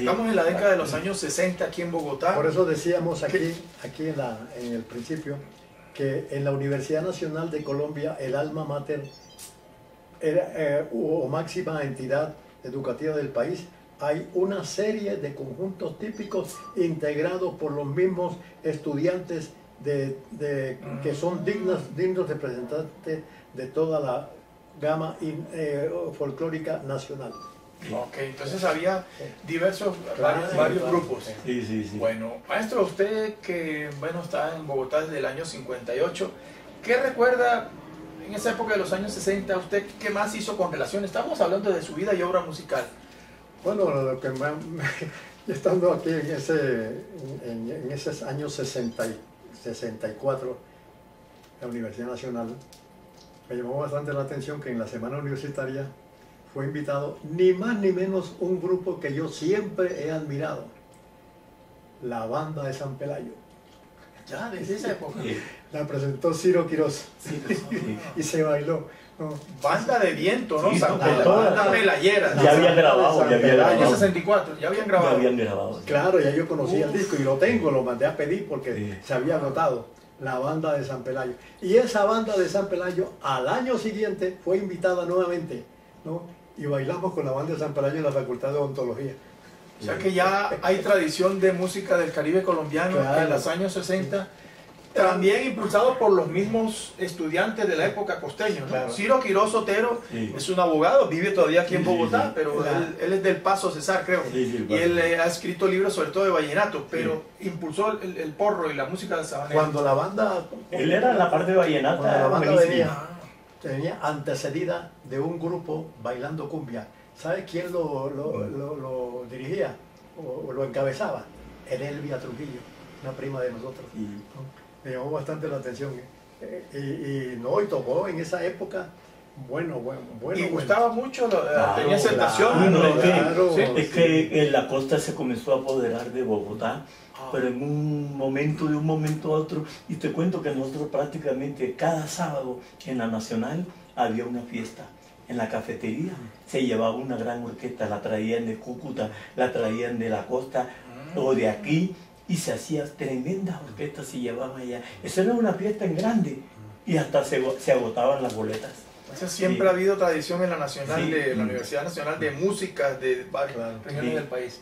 Estamos en la década de los años 60 aquí en Bogotá. Por eso decíamos aquí, aquí en, la, en el principio que en la Universidad Nacional de Colombia el alma mater era, eh, o máxima entidad educativa del país hay una serie de conjuntos típicos integrados por los mismos estudiantes de, de- que son dignos, dignos representantes de toda la gama in- eh, folclórica nacional. Ok, entonces había diversos, Claro, varios, varios claro. grupos. Sí, sí, sí. Bueno, maestro, usted que bueno está en Bogotá desde el año 58, ¿qué recuerda en esa época de los años 60? ¿Usted qué más hizo con relación? Estamos hablando de su vida y obra musical. Bueno, lo que me, estando aquí en, ese, en, en esos años 60 y 64, la Universidad Nacional, me llamó bastante la atención que en la semana universitaria fue invitado ni más ni menos un grupo que yo siempre he admirado, la banda de San Pelayo. Ya, desde esa época. La presentó Ciro Quiroz sí, y se bailó. ¿no? Banda de viento, ¿no? Sí, San no, Pela- toda- banda pelayera. Ya había grabado, ya había Año grabado. 64, ya habían Ya grabado. habían grabado. Claro, ya yo conocía el disco y lo tengo, lo mandé a pedir porque Sí. se había anotado la banda de San Pelayo. Y esa banda de San Pelayo al año siguiente fue invitada nuevamente, ¿no? Y bailamos con la banda de San Pelayo en la Facultad de Odontología. O sea que ya hay tradición de música del Caribe colombiano Claro. en los años 60, también impulsado por los mismos estudiantes de la época costeños. ¿no? Claro. Ciro Quiroz Sotero Sí. es un abogado, vive todavía aquí en Bogotá, sí. pero Claro. él, él es del Paso Cesar, creo. Sí, sí, y él eh, ha escrito libros sobre todo de vallenato, pero impulsó el, el porro y la música del sabanero. Cuando la banda, Él era la parte Cuando la vallenata. banda buenísima. venía. Ah, tenía antecedida de un grupo bailando cumbia. ¿Sabe quién lo, lo- lo- lo dirigía o, o lo encabezaba? Elvia Trujillo, una prima de nosotros. Me llamó bastante la atención. eh, Y, y no, y tocó en esa época, bueno, bueno, bueno. y bueno. gustaba mucho, lo- Claro, tenía aceptación. claro, ¿no? es que- claro. Sí. Es que en la costa se comenzó a apoderar de Bogotá, Ah. pero en un momento, de un momento a otro, y te cuento que nosotros prácticamente cada sábado en la Nacional había una fiesta. En la cafetería se llevaba una gran orquesta, la traían de Cúcuta, la traían de la costa o de aquí, y se hacían tremendas orquestas, se llevaban allá. Esa era una fiesta en grande, y hasta se, se agotaban las boletas. Entonces, siempre Sí. ha habido tradición en la Nacional Sí. de la Universidad Nacional de Música de varias Claro. regiones Sí. del país.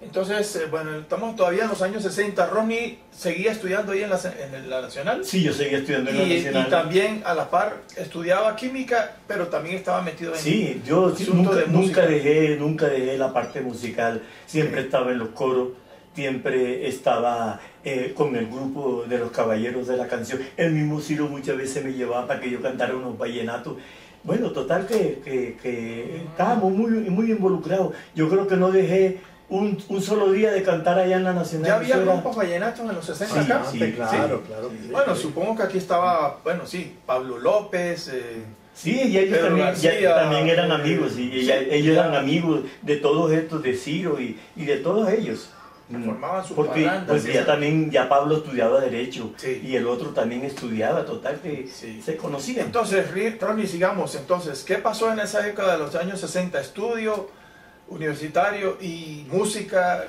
Entonces, eh, bueno, estamos todavía en los años 60. Ronnie seguía estudiando ahí en la, en la Nacional. Sí, yo seguía estudiando en la Y, Nacional. y también a la par estudiaba química, pero también estaba metido en... Sí, yo nunca, de música. nunca dejé, nunca dejé la parte musical. Siempre estaba en los coros, siempre estaba eh, con el grupo de los caballeros de la canción. El mismo Ciro muchas veces me llevaba para que yo cantara unos vallenatos. Bueno, total que, que, que estábamos muy, muy involucrados. Yo creo que no dejé un, un solo día de cantar allá en la Nacional. Ya había grupos vallenatos en los 60 Sí, acá. sí, claro, sí. claro. Bueno, supongo que aquí estaba, bueno, sí, Pablo López, eh, Sí, y ellos también, ya- García, también eran eh, amigos, y ella- ellos ya. eran amigos de todos estos, de Ciro y, y de todos ellos. Mm. formaban sus Porque parrandas, pues sí. ya también, ya Pablo estudiaba Derecho Sí. y el otro también estudiaba, total que Sí. se conocían. Entonces, Ronnie, sigamos. Entonces, ¿qué pasó en esa década de los años 60? Estudio universitario y música.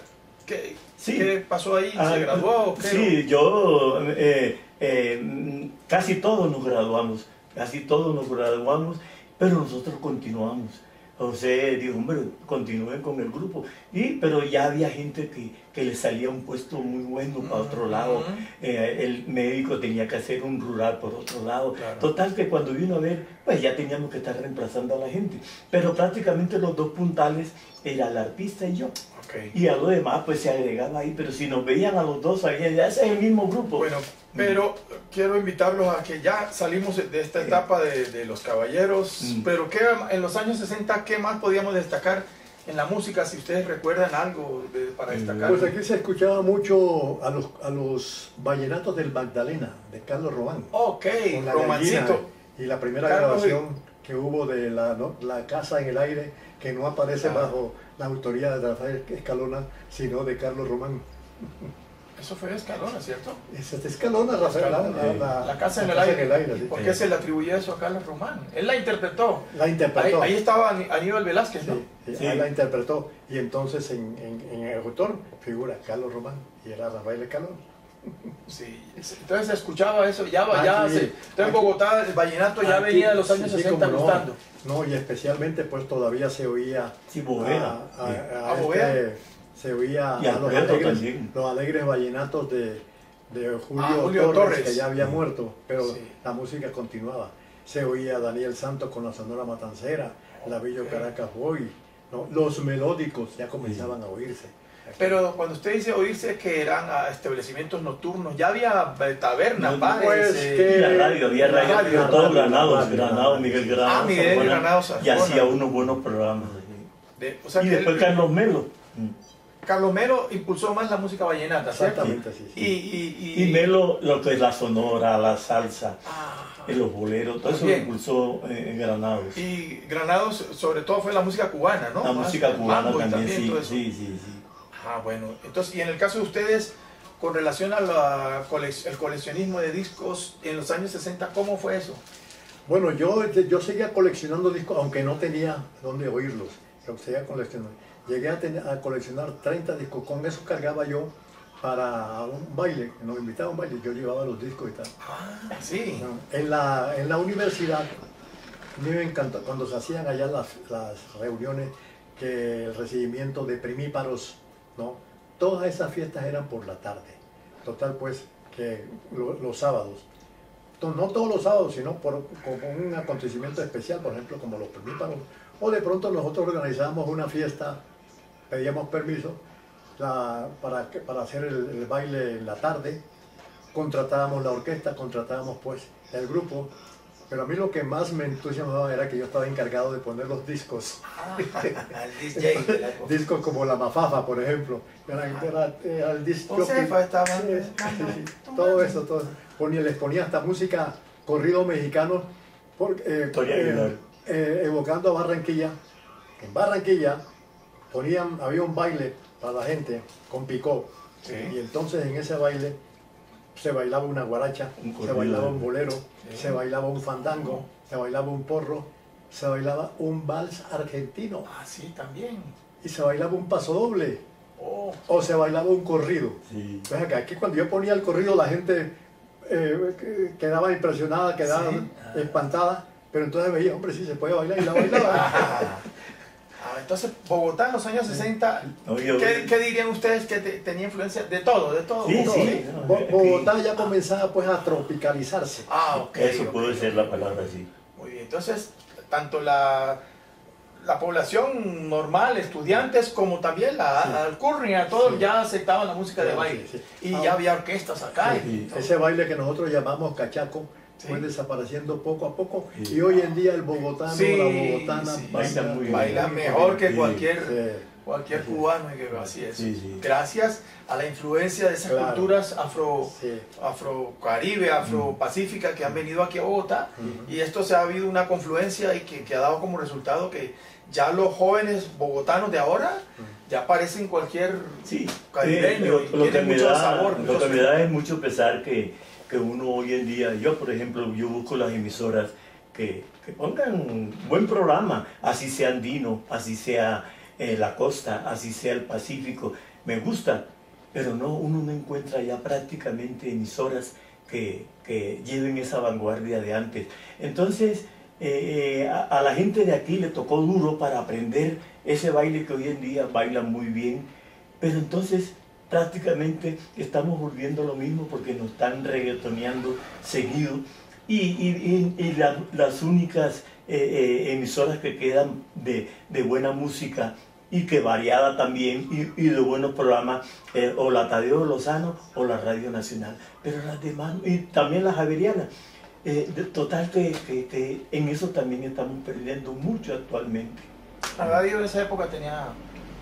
¿Qué, Sí. qué pasó ahí? Ah, ¿Se graduó? ¿Qué? Sí, yo, eh, eh, casi todos nos graduamos, casi todos nos graduamos, pero nosotros continuamos. José dijo, hombre, continúen con el grupo. Y, pero ya había gente que, que le salía un puesto muy bueno para otro lado. Eh, el médico tenía que hacer un rural por otro lado. Claro. Total que cuando vino a ver, pues ya teníamos que estar reemplazando a la gente. Pero prácticamente los dos puntales era el artista y yo. Ok. Y a lo demás pues se agregaba ahí, pero si nos veían a los dos, sabían, ya ese es el mismo grupo. Bueno, pero quiero invitarlos a que ya salimos de esta etapa de, de los caballeros, Mm. pero ¿qué, en los años 60, ¿qué más podíamos destacar en la música? Si ustedes recuerdan algo de- para destacar. Pues aquí se escuchaba mucho a los, a los vallenatos del Magdalena, de Carlos Robán. ok, romancito. gallina, Y la primera Carlos y- grabación que hubo de la, ¿no? la Casa en el Aire, que no aparece bajo la autoría de Rafael Escalona, sino de Carlos Román. Eso fue Escalona, ¿cierto? Es Escalona, Rafael. La, la- la- La casa en el aire. en el aire, sí. ¿Por qué se le atribuye eso a Carlos Román? Él la interpretó. La Ahí, interpretó. ahí estaba Aníbal Velázquez, ¿no? Sí, sí, Sí. ahí la interpretó. Y entonces en, en, en el autor figura Carlos Román y era Rafael Escalona. Sí. Entonces se escuchaba eso, ya, Aquí, ya se- entonces en. Bogotá el vallenato ya Aquí, venía de los años sí, sí, 60 cómo no. gustando. No, y especialmente pues todavía se oía Sí, Boveda. a, a- Sí. a ¿A Boveda? este- se oía Y a los alegres, los alegres vallenatos de, de Julio, Ah, Julio Torres, Torres. que ya había muerto, pero Sí. la música continuaba. Se oía a Daniel Santos con la Sonora Matancera, la Villo Ok. Caracas Boy, ¿no? los melódicos ya comenzaban a oírse. Pero cuando usted dice oírse que eran a establecimientos nocturnos, ya había eh, tabernas, No, bares. pues, eh, que- Y la radio, había radio, radio, todos Granados, radio, Granados, radio. Miguel Granados. Ah, Miguel Granados Y hacía unos buenos programas. de- o sea, Y que después Carlos Melo. Carlos Melo impulsó más la música vallenata, ¿cierto? Exactamente, sí. Y, sí. y, Y Melo, lo que es la sonora, la salsa, Ah, eh, los boleros, todo eso lo impulsó eh, en Granados. y Granados, sobre todo, fue la música cubana, ¿no? La música cubana y también, sí, sí, sí, sí. Ah, bueno. Entonces, y en el caso de ustedes, con relación al coleccionismo de discos en los años 60, ¿cómo fue eso? Bueno, yo, yo seguía coleccionando discos, aunque no tenía dónde oírlos. Yo seguía coleccionando. Llegué a, tener- a coleccionar 30 discos. Con eso cargaba yo para un baile. Nos invitaba a un baile. Yo llevaba los discos y tal. Ah, sí. En la, en la universidad, a mí me encanta cuando se hacían allá las, las reuniones, que el recibimiento de primíparos, ¿no? Todas esas fiestas eran por la tarde. Total, pues, que lo- los sábados. No todos los sábados, sino por, un acontecimiento especial, por ejemplo, como los primíparos. O de pronto nosotros organizábamos una fiesta, pedíamos permiso para hacer el, el baile en la tarde, contratábamos la orquesta, contratábamos pues el grupo, pero a mí lo que más me entusiasmaba era que yo estaba encargado de poner los discos, Ah, el DJ de la cosa. discos como La Mafafa, por ejemplo, era, era- era el disco estaba- Sí, sí, sí, todo eso, todo eso. Ponía, les ponía hasta música corrido mexicano, por- eh, eh, eh, evocando a Barranquilla. En Barranquilla ponían, había un baile para la gente con picó. Sí. Y entonces en ese baile se bailaba una guaracha, Un se bailaba un bolero, Sí. se bailaba un fandango, se bailaba un porro, se bailaba un vals argentino Ah, sí, también. y se bailaba un paso doble Oh, o se bailaba un corrido. Sí. Ves acá, aquí cuando yo ponía el corrido la gente eh, que- quedaba impresionada, quedaba Sí. espantada, pero entonces veía, hombre, sí se puede bailar y la bailaba. Entonces, Bogotá en los años 60, Oye, oye. ¿qué, qué dirían ustedes que te- tenía influencia de todo, de todo? Sí, de todo, sí. Bo- Bogotá ya comenzaba pues a tropicalizarse. Ah, ok. Eso ok, puede ser la palabra, sí. Muy bien, entonces, tanto la, la población normal, estudiantes, como también la Sí. alcurnia, todos Sí. ya aceptaban la música de baile. sí, Y Ah, ya había orquestas acá. Ese baile que nosotros llamamos cachaco Sí. fue desapareciendo poco a poco Sí. y hoy en día el bogotano Sí, la bogotana sí. Baila muy bien. Baila muy mejor que cualquier, Sí. cualquier Sí. cubano, y que así es. Sí, sí. Gracias a la influencia de esas Claro. culturas afro, Sí. afrocaribe, afropacífica que han venido aquí a Bogotá. Y esto se ha habido una confluencia y que, que ha dado como resultado que ya los jóvenes bogotanos de ahora ya parecen cualquier Sí, caribeño eh, lo, y lo que tienen me mucho da, sabor. lo que me da es mucho pesar que, que uno hoy en día, yo por ejemplo, yo busco las emisoras que, que pongan buen programa, así sea andino, así sea eh, la costa, así sea el Pacífico, me gusta, pero no, uno no encuentra ya prácticamente emisoras que, que lleven esa vanguardia de antes. Entonces, eh, eh, a, a la gente de aquí le tocó duro para aprender ese baile que hoy en día bailan muy bien, pero entonces prácticamente estamos volviendo a lo mismo porque nos están reggaetoneando seguido y, y- y- y la- las únicas eh, eh, emisoras que quedan de, de buena música y que variada también y, de buenos programas, eh, o la Tadeo Lozano o la Radio Nacional, pero las demás, y también las Javerianas. De- total en eso también estamos perdiendo mucho actualmente. La radio de esa época tenía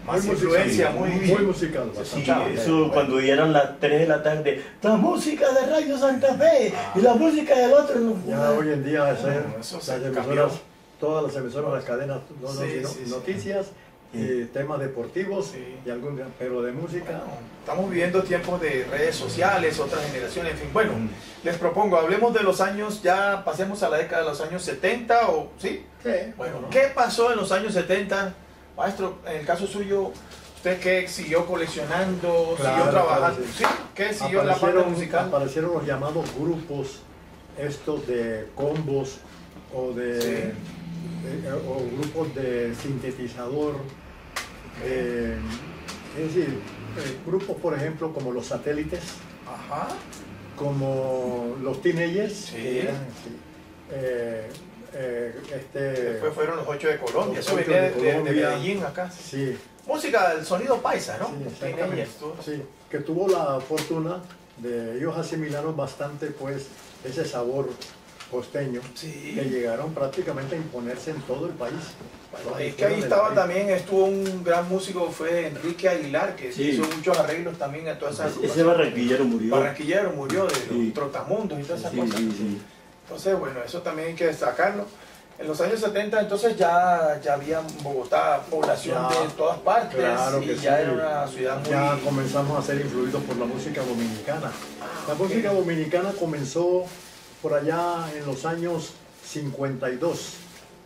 más Muy influencia, musical, muy, muy musical. Sí, eso cuando ya eran las 3 de la tarde, la música de Radio Santa Fe y la música del otro no Ya hoy en día es, eh, eso las emisoras, todas las emisoras, las cadenas, no, no, Sí, sino sí, noticias y temas deportivos, y algún, pero de música. Bueno, estamos viviendo tiempos de redes sociales, otras generaciones, en fin. Bueno, Mm. les propongo, hablemos de los años, ya pasemos a la década de los años 70 o sí. Bueno, ¿cómo no? ¿qué pasó en los años 70? Maestro, en el caso suyo, ¿usted qué siguió coleccionando? Claro, ¿Siguió trabajando? claro, sí. sí. ¿Qué siguió en la parte aparecieron, musical? aparecieron los llamados grupos, estos de combos o de, Sí. de- o grupos de sintetizador. es decir, eh, grupos, por ejemplo, como los satélites, Ajá. como los teenagers, Sí. que eran, sí, eh, eh, este, Después fueron los ocho de Colombia, eso venía de de. Medellín acá. sí, Música del sonido paisa, ¿no? Sí. Sí, que tuvo la fortuna de ellos asimilaron bastante pues ese sabor costeño Sí. que llegaron prácticamente a imponerse en todo el país. Bueno, es que ahí estaba también, estuvo un gran músico, fue Enrique Aguilar, que Sí. hizo muchos arreglos también a todas esas Ese- Ese barranquillero murió. Barranquillero murió de Sí. los trotamundos y todas esas Sí, cosas. Entonces, bueno, eso también hay que destacarlo. En los años 70 entonces ya, ya había en Bogotá población Ya, de todas partes Claro y que ya sí. era una ciudad muy... Ya comenzamos a ser influidos por la música dominicana. Ah, La música dominicana comenzó por allá en los años 52,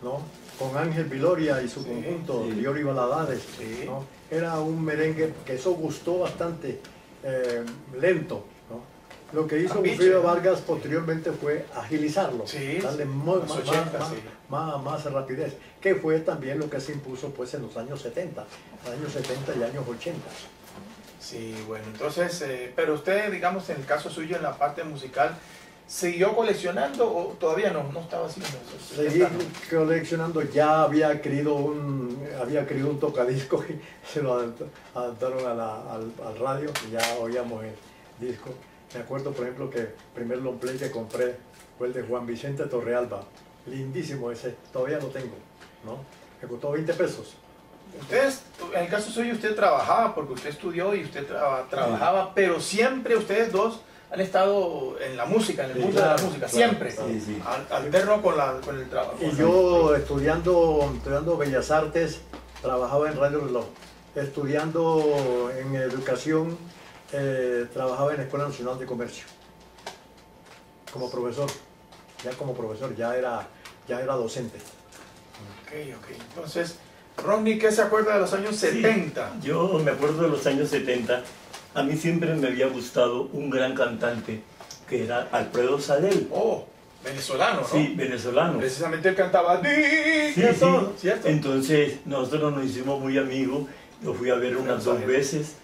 ¿no? Con Ángel Viloria y su Sí, conjunto, sí. Liori Baladares. Sí. ¿no? Era un merengue que eso gustó bastante, eh, lento. Lo que hizo Wilfrido. Vargas posteriormente fue agilizarlo, Sí, darle más, 80, más- sí. más- más rapidez, que fue también lo que se impuso pues, en los años 70, años 70 y años 80. Sí, bueno, entonces, eh, pero usted, digamos, en el caso suyo, en la parte musical, ¿siguió coleccionando o todavía no? No estaba haciendo eso. Seguí coleccionando, ya había adquirido un, había adquirido un tocadisco y se lo adapta- adaptaron a la- al, al radio y ya oíamos el disco. Me acuerdo, por ejemplo, que el primer long play que compré fue el de Juan Vicente Torrealba. Lindísimo ese, todavía lo tengo, ¿no? Me costó 20 pesos. Usted, en el caso suyo, usted trabajaba porque usted estudió y usted traba- trabajaba, pero siempre ustedes dos han estado en la música, en el Sí, mundo de claro, la música, claro, siempre. Sí, sí. Al- Alterno con, la, con el trabajo. Y yo estudiando, estudiando Bellas Artes, trabajaba en Radio Reloj. Estudiando en educación, eh, trabajaba en la Escuela Nacional de Comercio. Como profesor, ya como profesor, ya era, ya era docente. Ok, ok. Entonces, Ronnie, ¿qué se acuerda de los años Sí. 70? Yo me acuerdo de los años 70. A mí siempre me había gustado un gran cantante que era Alfredo Sadel. Oh, venezolano, ¿no? Sí, venezolano. Precisamente él cantaba Sí, sí, sí. ¿cierto? Entonces nosotros nos hicimos muy amigos, lo fui a ver unas dos veces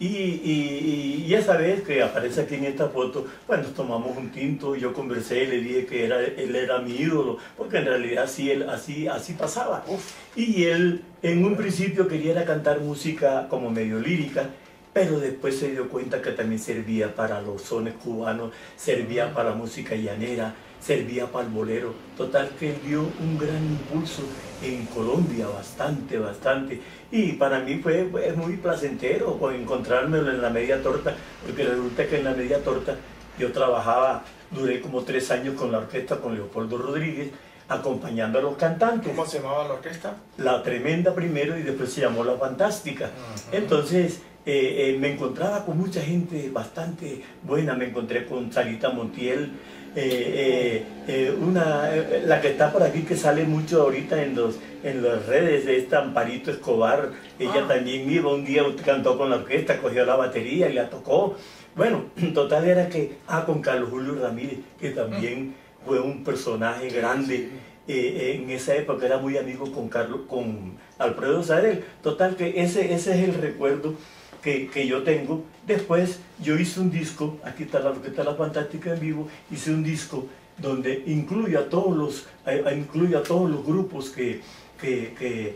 y, y- y esa vez que aparece aquí en esta foto, pues nos tomamos un tinto, yo conversé, le dije que era, él era mi ídolo, porque en realidad sí, él, así, así pasaba. Uf, Y él en un principio quería cantar música como medio lírica, pero después se dio cuenta que también servía para los sones cubanos, servía para la música llanera, servía para el bolero. Total que dio un gran impulso en Colombia, bastante, bastante. Y para mí fue, fue muy placentero encontrármelo en la media torta, porque resulta que en la media torta yo trabajaba, duré como tres años con la orquesta con Leopoldo Rodríguez, acompañando a los cantantes ¿Cómo se llamaba la orquesta? la tremenda primero y después se llamó la fantástica. Entonces eh, eh, me encontraba con mucha gente bastante buena, me encontré con Sarita Montiel, eh, eh, eh, una, eh, la que está por aquí que sale mucho ahorita en, los, en las redes de esta Amparito Escobar, ella Ah. también iba un día, cantó con la orquesta, cogió la batería y la tocó. Bueno, total era que, ah, con Carlos Julio Ramírez, que también fue un personaje grande eh, en esa época era muy amigo con Carlos, con Alfredo Sarel. Total que ese, ese es el recuerdo que, que yo tengo. Después yo hice un disco, aquí está la Orquesta La Fantástica en vivo, hice un disco donde incluyo a todos los, a- a- incluyo a todos los grupos que, que, que,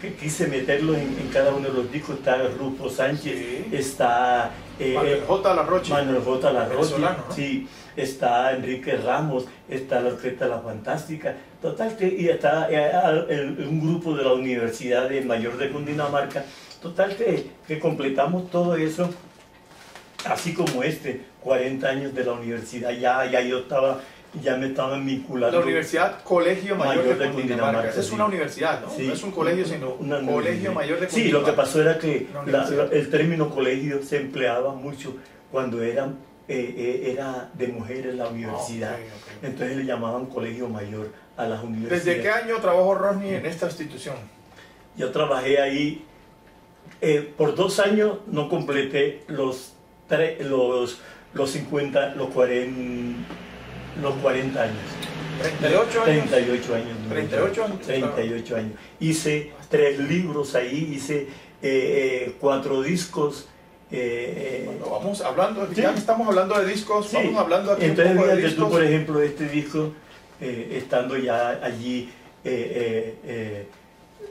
que quise meterlos en, en cada uno de los discos. Está Rufo Sánchez, Sí. está eh, Manuel J. La Roche. Manuel J. Larroche, ¿no? sí, está Enrique Ramos, está la Orquesta La Fantástica, total que, y está eh, un grupo de la Universidad de Mayor de Cundinamarca, total que, que completamos todo eso, así como este, 40 años de la universidad, ya, ya yo estaba ya me estaban vinculando. La Universidad Colegio Mayor, Mayor de, de Cundinamarca. Cundinamarca, Esa es una universidad, ¿no? Sí. No es un colegio, sino Una Colegio. Mayor de Sí, lo Cundinamarca. que pasó era que la- el término colegio se empleaba mucho cuando era, eh, eh, era de mujeres la universidad. Ah, ok, ok. Entonces le llamaban colegio mayor a las universidades. ¿Desde qué año trabajó Rodney en esta institución? Yo trabajé ahí eh, por dos años, no completé los, tre- los, los 50, los 40, los 40 años. 38 años. 38 años. 38 años. 38 años. Hice tres libros ahí, hice eh, eh, cuatro discos. Eh, eh, Bueno, vamos hablando, Sí. ya que estamos hablando de discos, sí. vamos hablando aquí Entonces, un poco de fíjate tú, discos. por ejemplo, este disco, eh, estando ya allí, eh, eh, eh,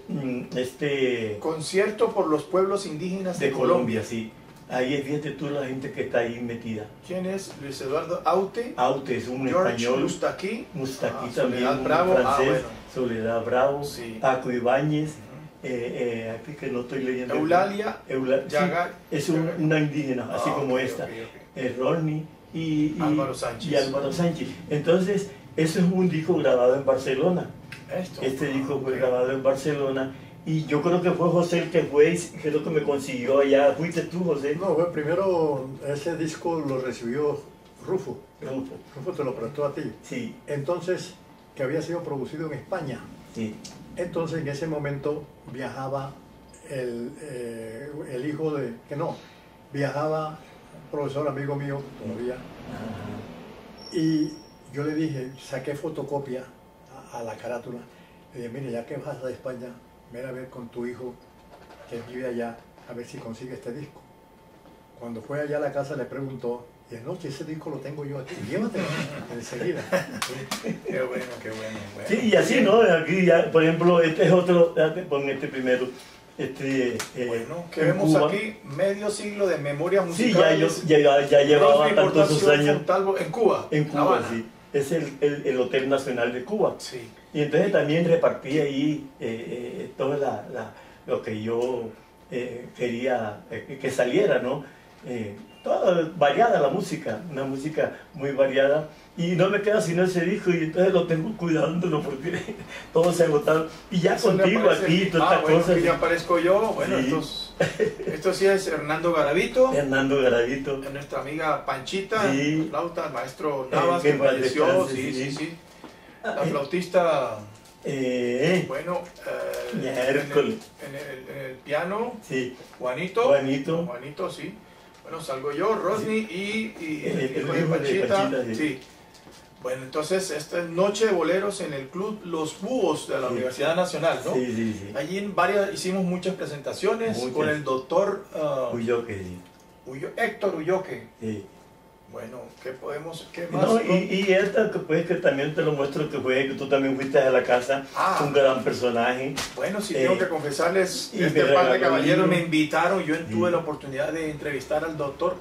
mm, este, Concierto por los pueblos indígenas de, de Colombia, sí. Ahí es, fíjate tú la gente que está ahí metida. ¿Quién es? Luis Eduardo Aute, Aute es un George español, Mustaquí, Mustaki Ah, también, Soledad un Bravo, ah, francés, bueno. Soledad Bravo, Sí. Paco Ibáñez, eh, eh, aquí que no estoy leyendo. Eulalia, Eula- sí, Yaga- es un- Yaga- una indígena, así Ah, como esta. ok, ok. eh, Rodney y, y- Álvaro Sánchez. y Álvaro Sánchez. Entonces, eso es un disco grabado en Barcelona. Esto. Este disco fue grabado en Barcelona y yo creo que fue José el que fue, creo que me consiguió allá. ¿Fuiste tú, José? No, fue primero ese disco lo recibió Rufo. Rufo. Rufo te lo prestó a ti. Sí, Entonces, que había sido producido en España. Sí. Entonces, en ese momento viajaba el, eh, el hijo de, que no, viajaba un profesor amigo mío todavía, Ajá. y yo le dije, saqué fotocopia a, a la carátula, le dije, mire, ya que vas a España, ven a ver con tu hijo que vive allá, a ver si consigue este disco. Cuando fue allá a la casa le preguntó, y anoche ese disco lo tengo yo aquí, llévatelo enseguida. Qué bueno, qué bueno. bueno. Sí, y así, ¿no? Aquí ya, por ejemplo, este es otro, pon este primero. Este, eh, Bueno, que vemos Cuba. aquí medio siglo de memorias Sí, ya, yo, musicales. ya, ya llevaba tantos años Fontalvo, en Cuba. en Cuba, Habana. sí. Es el, el, el Hotel Nacional de Cuba. Sí. Y entonces también repartí ahí eh, eh, todo la, la- lo que yo eh, quería eh, que saliera, ¿no? Eh, toda variada la música, una música muy variada. Y no me queda sino ese disco y entonces lo tengo cuidándolo porque todo se ha agotado. Y ya Eso contigo aquí, toda ah, esta bueno, cosa. que ya aparezco yo. Bueno, Sí. estos- esto sí es Hernando Garavito. Hernando Garavito. nuestra amiga Panchita, Sí. flauta, el maestro Eh, Navas, que que falleció, descanse, sí, sí, sí. sí. La flautista, Eh, bueno, eh, en, el, Miércoles. en el- en el piano, sí, Juanito, Juanito. Juanito, sí. Bueno, salgo yo, Rosny y, y El- el Panchita, sí. Bueno, entonces esta es Noche de Boleros en el Club Los Búhos de la Sí. Universidad Nacional, ¿no? sí, sí, sí. Allí en varias, hicimos muchas presentaciones Muchas. con el doctor ah, Uy, yo que sí. Ullo- Héctor Ulloque. sí. Bueno, ¿qué podemos, qué más? No, y, y esta que pues que también te lo muestro que fue que tú también fuiste a la casa, Ah. un gran personaje. Bueno, sí Eh, tengo que confesarles, y este par de caballeros me invitaron, yo tuve Sí. la oportunidad de entrevistar al doctor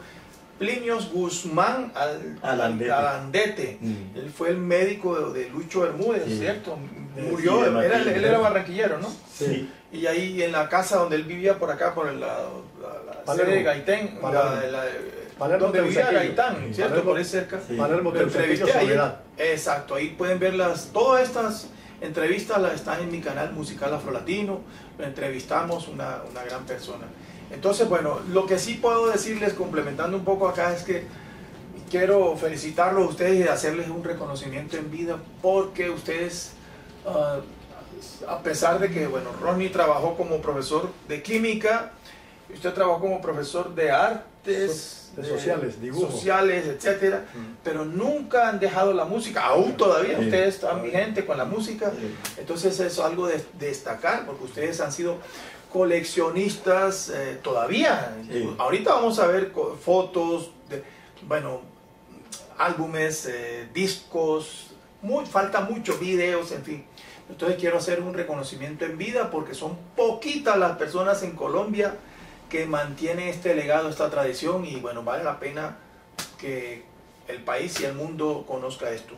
Plinios Guzmán al, Alandete. Alandete. Mm. Él fue el médico de, de Lucho Bermúdez, Sí. ¿cierto? Murió, era- él era barranquillero, ¿no? Sí. Y ahí en la casa donde él vivía por acá, por la, la, la sede de Gaitén, la- la- Palermo donde vivía. Gaitán, ¿cierto? Palermo- por ahí cerca. Sí. Palermo Teusaquillo, entrevisté ahí. Exacto, ahí pueden ver las, todas estas entrevistas las están en mi canal musical Afrolatino, lo entrevistamos, una, una gran persona. Entonces, bueno, lo que sí puedo decirles, complementando un poco acá, es que quiero felicitarlos a ustedes y hacerles un reconocimiento en vida porque ustedes, ah, a pesar de que, bueno, Ronnie trabajó como profesor de química, usted trabajó como profesor de artes, So- de sociales, dibujo. sociales, etcétera, Mm. pero nunca han dejado la música, aún todavía Sí. ustedes están vigentes con la música, entonces eso es algo de de destacar, porque ustedes han sido coleccionistas eh, todavía. Sí. Ahorita vamos a ver fotos, de, bueno, álbumes, eh, discos, muy, falta mucho, videos, en fin. Entonces quiero hacer un reconocimiento en vida porque son poquitas las personas en Colombia que mantienen este legado, esta tradición y bueno, vale la pena que el país y el mundo conozca esto.